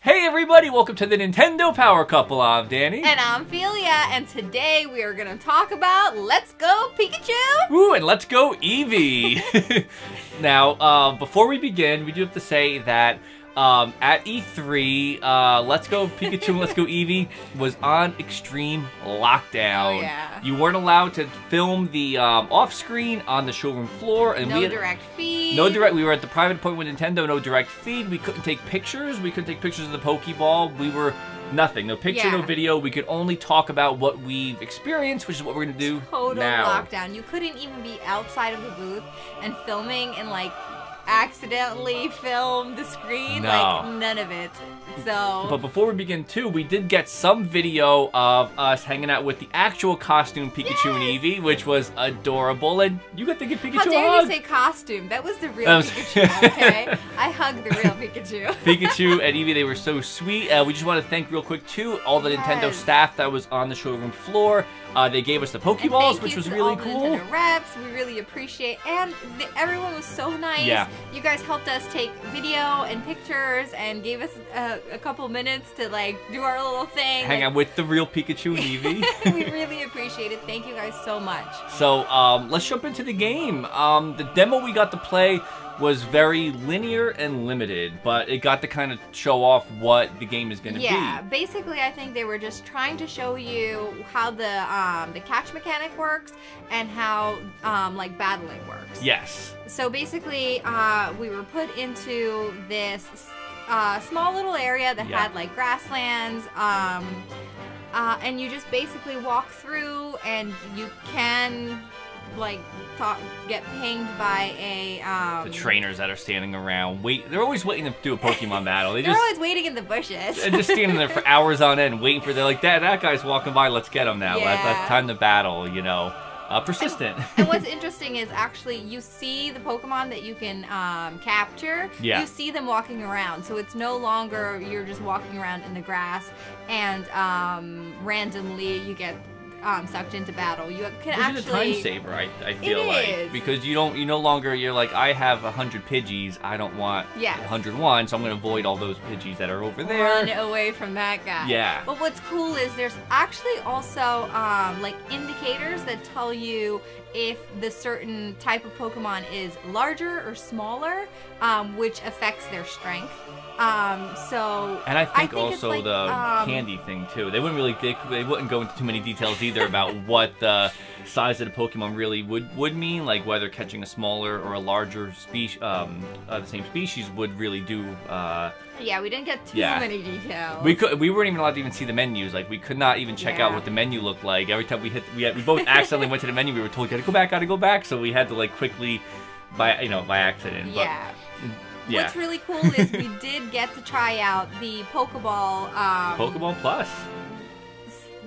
Hey everybody, welcome to the Nintendo Power Couple. I'm Danny. And I'm Philia, and today we are gonna talk about Let's Go Pikachu! Ooh, and let's go Eevee! now, uh, before we begin, we do have to say that um, at E3, uh, Let's Go Pikachu and Let's Go Eevee was on extreme lockdown. Oh, yeah. You weren't allowed to film the um, off screen on the showroom floor, and No we had, direct feed. No direct. We were at the private point with Nintendo. No direct feed. We couldn't take pictures. We couldn't take pictures of the Pokeball. We were nothing. No picture. No video. We could only talk about what we've experienced, which is what we're gonna do Total now. lockdown. You couldn't even be outside of the booth and filming and like accidentally film the screen. No. Like none of it. So But before we begin, too, we did get some video of us hanging out with the actual costume Pikachu and Yes. Eevee, which was adorable. And you got to give Pikachu how a dare hug. you say costume? That was the real Pikachu, okay? I hugged the real Pikachu. Pikachu and Eevee, they were so sweet. Uh, we just want to thank real quick too all the Nintendo staff that was on the showroom floor. Uh, they gave us the And Pokeballs, which was really cool. Reps, we really appreciate, and the, everyone was so nice. Yeah. You guys helped us take video and pictures, and gave us a, a couple minutes to like do our little thing. Hang out with the real Pikachu and Eevee. we really appreciate it. Thank you guys so much. So um, let's jump into the game. Um, the demo we got to play was very linear and limited, but it got to kind of show off what the game is going to Yeah, be. basically, I think they were just trying to show you how the um, the catch mechanic works and how um, like battling works. Yes. So basically, uh, we were put into this uh, small little area that Yeah. had like grasslands, um, uh, and you just basically walk through, and you can like talk, get pinged by a um, The trainers that are standing around, wait, they're always waiting to do a Pokemon battle. They They're just always waiting in the bushes. they're just standing there for hours on end, waiting for. They're like, that that guy's walking by. Let's get him now. Let- Yeah. That's time to battle. You know, uh, persistent. and what's interesting is actually you see the Pokemon that you can um, capture. Yeah. You see them walking around, so it's no longer you're just walking around in the grass and um, randomly you get um, sucked into battle. You can Which is a time saver, I, I feel It like, is. because you don't, you no longer, you're like, I have a hundred Pidgeys, I don't want Yes. 101, so I'm gonna avoid all those Pidgeys that are over there. Run away from that guy. Yeah. But what's cool is there's actually also um, like indicators that tell you if the certain type of Pokemon is larger or smaller, um, which affects their strength. Um, so And I think, it's also like, the um, candy thing too. They wouldn't really they, they wouldn't go into too many details either about what the size of a Pokemon really would would mean, like whether catching a smaller or a larger species, um, uh, the same species would really do. Uh, Yeah, we didn't get too Yeah. many details. we could we weren't even allowed to even see the menus. Like we could not even check out what the menu looked like. Every time we hit, we had, we both accidentally went to the menu. We were told gotta go back, gotta go back. So we had to like quickly, by you know by accident. But, yeah. yeah. What's really cool is we did get to try out the Pokeball. Um, Pokeball Plus.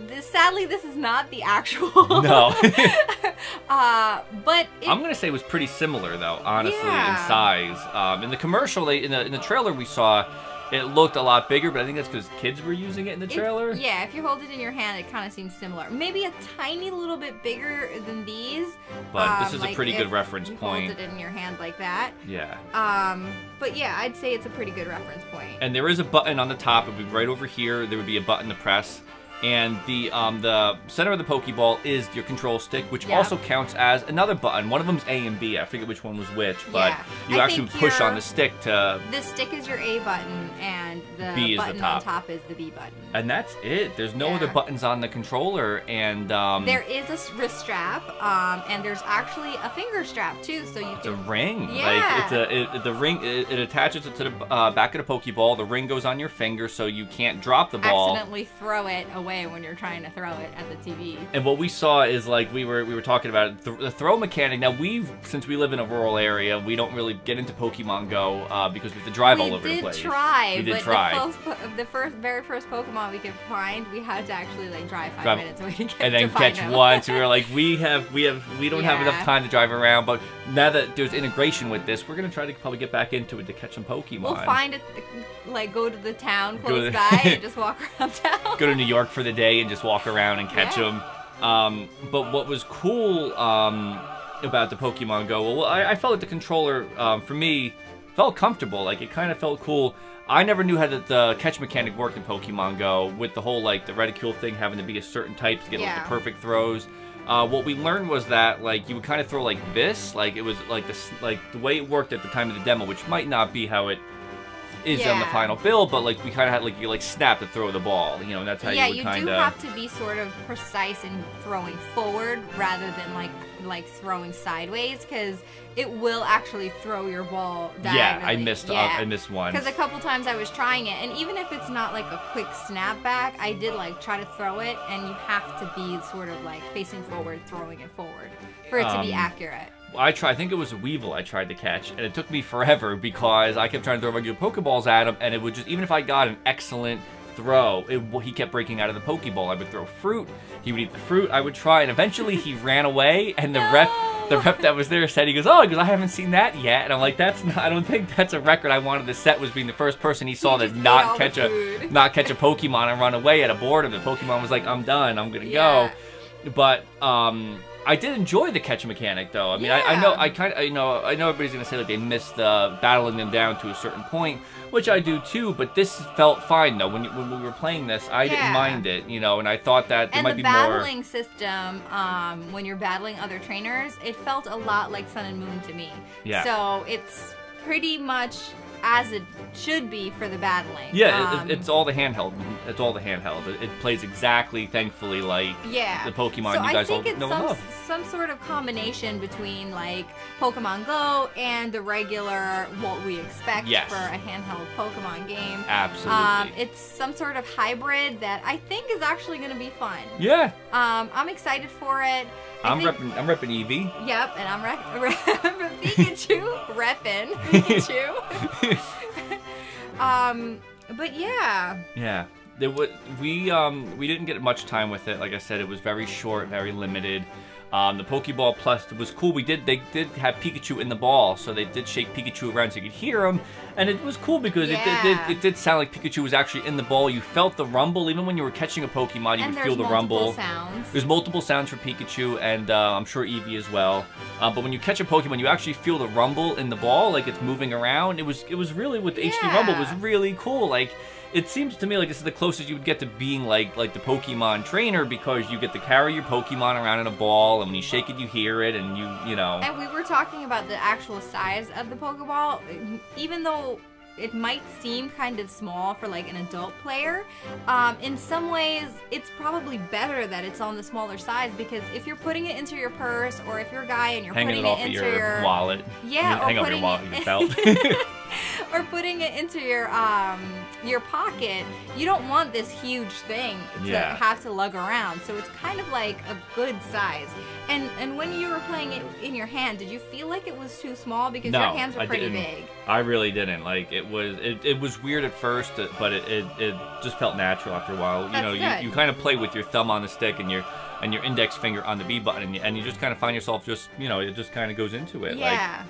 This, sadly, this is not the actual. No. uh, but it, I'm gonna say it was pretty similar though, honestly, Yeah. in size. Um, in the commercial, they, in the in the trailer we saw, it looked a lot bigger, but I think that's because kids were using it in the trailer. yeah, if you hold it in your hand, it kind of seems similar. Maybe a tiny little bit bigger than these. But this um, is a pretty good reference you point. Hold it in your hand like that. Yeah. Um, but yeah, I'd say it's a pretty good reference point. And there is a button on the top. It would be right over here. There would be a button to press. And the um, the center of the Pokeball is your control stick, which Yeah. also counts as another button. One of them's A and B. I forget which one was which, but Yeah. you I actually push on the stick to, The stick is your A button, and the B is the button top. on top is the B button. and that's it. There's no other buttons on the controller, and um, there is a wrist strap, um, and there's actually a finger strap too, so you It's a can. ring. Yeah. Like it's a it, the ring. It, it attaches it to the uh, back of the Pokeball. The ring goes on your finger, so you can't drop the ball. accidentally throw it away when you're trying to throw it at the TV. And what we saw is like we were we were talking about th- the throw mechanic. Now we've since we live in a rural area, we don't really get into Pokemon Go uh, because we have to drive we all over the place. try, We did try. The, close, po- the first, very first Pokemon we could find, we had to actually like drive five Drive- minutes away to get and then catch one. So we were like, we have, we have, we don't have enough time to drive around. But now that there's integration with this, we're gonna try to probably get back into it to catch some Pokemon. We'll find it, like go to the town close to- by and just walk around town. go to New York for the day and just walk around and catch Yeah. them. Um, but what was cool um, about the Pokemon Go. Well, I, I felt like the controller, um, for me, felt comfortable. Like it kind of felt cool. I never knew how the, the catch mechanic worked in Pokemon Go with the whole like the reticule thing having to be a certain type to get like the perfect throws. Uh, what we learned was that like you would kind of throw like this, like it was like this, like the way it worked at the time of the demo, which might not be how it is on the final bill, but like we kind of had like you like snap to throw the ball, you know, and that's how yeah, you would you do have to be sort of precise in throwing forward rather than like like throwing sideways because it will actually throw your ball. Yeah, I missed. Uh, Yeah. I missed one. Because a couple times I was trying it, and even if it's not like a quick snap back, I did like try to throw it, and you have to be sort of like facing forward, throwing it forward for it to be Um, accurate. I tried. I think it was a Weedle I tried to catch, and it took me forever because I kept trying to throw regular Pokeballs at him, and it would just even if I got an excellent throw, it, he kept breaking out of the Pokeball. I would throw fruit, he would eat the fruit. I would try, and eventually he ran away, and the rep. The rep that was there said, "He goes, oh, because I haven't seen that yet." And I'm like, "That's not. I don't think that's a record I wanted to set. Was being the first person he saw He to not catch a not catch a Pokemon and run away at a board. And The Pokemon was like, "I'm done. I'm gonna Yeah. go." But um, I did enjoy the catch mechanic, though. I mean, I, I know I kind of, you know, I know everybody's gonna say like they missed uh, battling them down to a certain point, which I do too. But this felt fine though. When when we were playing this, I didn't mind it, you know, and I thought that there And might the be battling system, um, when you're battling other trainers, it felt a lot like Sun and Moon to me. Yeah. So it's pretty much as it should be for the battling. Yeah, Um, it, it's all the handheld. It's all the handheld. It, it plays exactly, thankfully, like yeah. the Pokemon so you guys I think all it's know some, love. some sort of combination between like Pokemon Go and the regular what we expect Yes. for a handheld Pokemon game. Absolutely. Um, it's some sort of hybrid that I think is actually going to be fun. yeah, Um, I'm excited for it. I I'm think- repping. I'm repping Eevee. Yep, and I'm rep- Pikachu, reppin' Pikachu. um, but yeah, Yeah. We um we didn't get much time with it. Like I said, it was very short, very limited. Um, the Pokeball Plus was cool. We did they did have Pikachu in the ball, so they did shake Pikachu around so you could hear him, and it was cool because it, did—it it did sound like Pikachu was actually in the ball. You felt the rumble even when you were catching a Pokemon. You and would feel the rumble. sounds. There's multiple sounds for Pikachu and uh, I'm sure Eevee as well. Uh, but when you catch a Pokemon, you actually feel the rumble in the ball, like it's moving around. It was it was really with the HD Rumble it was really cool. Like it seems to me like this is the closest you would get to being like like the Pokemon trainer because you get to carry your Pokemon around in a ball, and when you shake it, you hear it, and you you know. And we were talking about the actual size of the Pokeball. Even though it might seem kind of small for like an adult player, um, in some ways it's probably better that it's on the smaller size because if you're putting it into your purse or if you're a guy and you're Hanging putting it off it into your, your wallet. Yeah, or hang off your putting wallet, it- your belt. or putting it into your um your pocket, you don't want this huge thing to Yeah. have to lug around. So it's kind of like a good size. And and when you were playing it in your hand, did you feel like it was too small because no, your hands were I pretty big? I really didn't. Like it was, it, it was weird at first, uh, but it, it, it just felt natural after a while. you That's know, good. you, you kind of play with your thumb on the stick and your and your index finger on the B button, and you, and you just kind of find yourself just, you know, it just kind of goes into it. Like Yeah.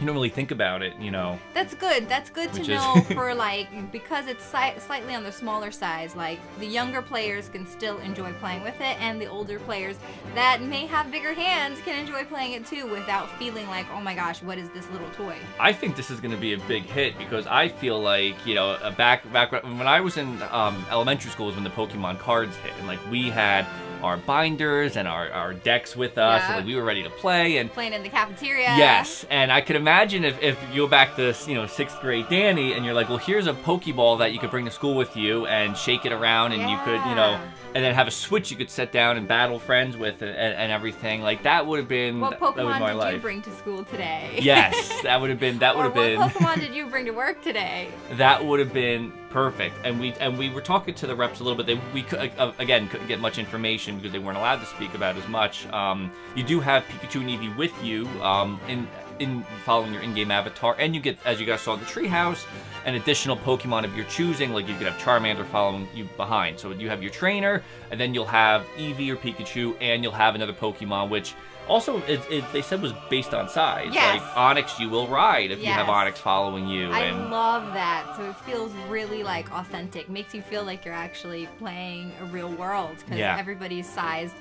You don't really think about it, you know. That's good. That's good to is- know for like because it's si- slightly on the smaller size. Like the younger players can still enjoy playing with it, and the older players that may have bigger hands can enjoy playing it too without feeling like, oh my gosh, what is this little toy? I think this is going to be a big hit because I feel like you know back back when I was in um, elementary school was when the Pokemon cards hit and like we had our binders and our, our decks with us and like we were ready to play and Playing in the cafeteria. Yes, and I could imagine if, if you go back to you know sixth grade Danny, and you're like, well, here's a Pokeball that you could bring to school with you and shake it around, and you could you know, and then have a Switch you could set down and battle friends with and, and, everything. Like that would have been What Pokemon my did life. you bring to school today? Yes, that would have been that would have what been Pokemon did you bring to work today? that would have been perfect. And we and we were talking to the reps a little bit. They we could, uh, again couldn't get much information because they weren't allowed to speak about as much. Um, you do have Pikachu and Eevee with you um, in in following your in-game avatar, and you get as you guys saw in the treehouse, an additional Pokemon of your choosing. Like you could have Charmander following you behind. So you have your trainer, and then you'll have Eevee or Pikachu, and you'll have another Pokemon, which. Also, it, it, they said was based on size. Yes. Like Onix, you will ride if you have Yes. Onix following you. I and love that. So it feels really like authentic. Makes you feel like you're actually playing a real world because Yeah. everybody's sized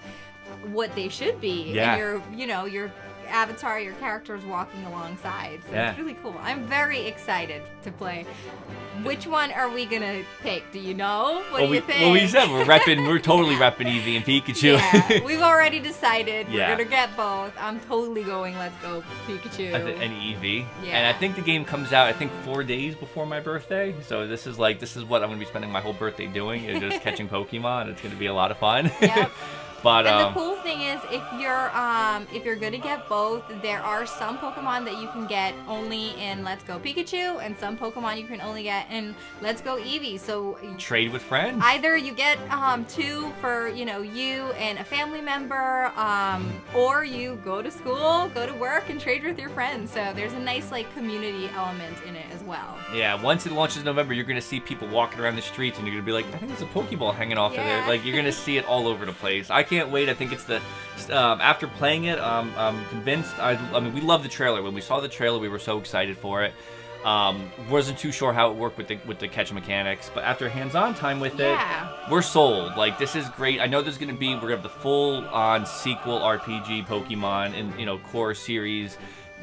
what they should be. Yeah. And you're, you know, you're avatar, your character's walking alongside. So Yeah. it's really cool. I'm very excited to play. Which one are we gonna pick? Do you know? What well, do we, you think? well, we said we're repping, we're totally repping Eevee and Pikachu. yeah, we've already decided Yeah. we're gonna get both. I'm totally going. Let's go Pikachu. And Eevee. And I think the game comes out, I think, four days before my birthday. So this is like, this is what I'm going to be spending my whole birthday doing, is just catching Pokemon. It's going to be a lot of fun. Yep. but, And um, the cool thing is, if you're um, if you're gonna get both, there are some Pokemon that you can get only in Let's Go Pikachu, and some Pokemon you can only get in Let's Go Eevee. So trade with friends. either you get um, two for you know you and a family member, um, or you go to school, go to work, and trade with your friends. So there's a nice like community element in it well. Yeah, once it launches in November, you're gonna see people walking around the streets, and you're gonna be like, I think there's a Pokeball hanging off of there. Like you're gonna see it all over the place. I can't wait. I think it's the um, after playing it, um, I'm convinced. I, I mean, we love the trailer. When we saw the trailer, we were so excited for it. Um, wasn't too sure how it worked with the with the catch mechanics, but after hands-on time with Yeah. it, we're sold. Like this is great. I know there's gonna be we're gonna have the full-on sequel RPG Pokemon and you know core series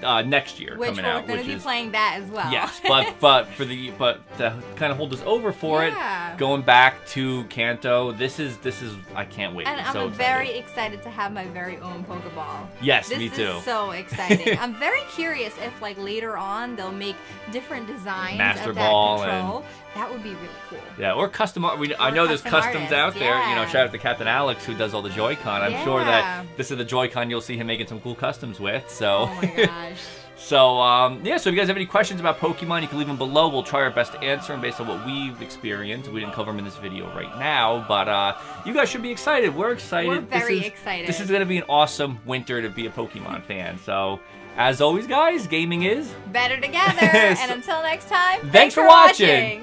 uh, next year Which coming we're out, gonna which be is playing that as well. Yes, but but for the but to kind of hold us over for Yeah. it, going back to Kanto, this is this is I can't wait. And I'm so excited. very excited to have my very own Pokeball. yes, This me too. is so exciting. I'm very curious if like later on they'll make different designs Master of that Ball control. That would be really cool. yeah, or custom. art- We, I Or know there's custom customs artists, out there. You know, shout out to Captain Alex who does all the Joy-Con. I'm sure that this is the Joy-Con you'll see him making some cool customs with. So. Oh my gosh. So, um, yeah, so if you guys have any questions about Pokemon, you can leave them below. We'll try our best to answer them based on what we've experienced. We didn't cover them in this video right now, but uh, you guys should be excited. We're excited. We're This very is- excited. This is going to be an awesome winter to be a Pokemon fan. So, as always, guys, gaming is. Better together. and until next time, Thanks for watching.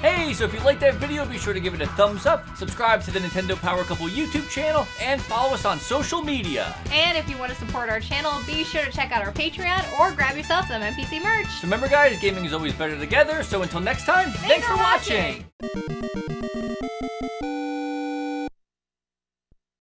Hey, so if you liked that video, be sure to give it a thumbs up, subscribe to the Nintendo Power Couple YouTube channel, and follow us on social media. And if you want to support our channel, be sure to check out our Patreon or grab yourself some NPC merch. So remember, guys, gaming is always better together. So until next time, thanks, for watching. watching.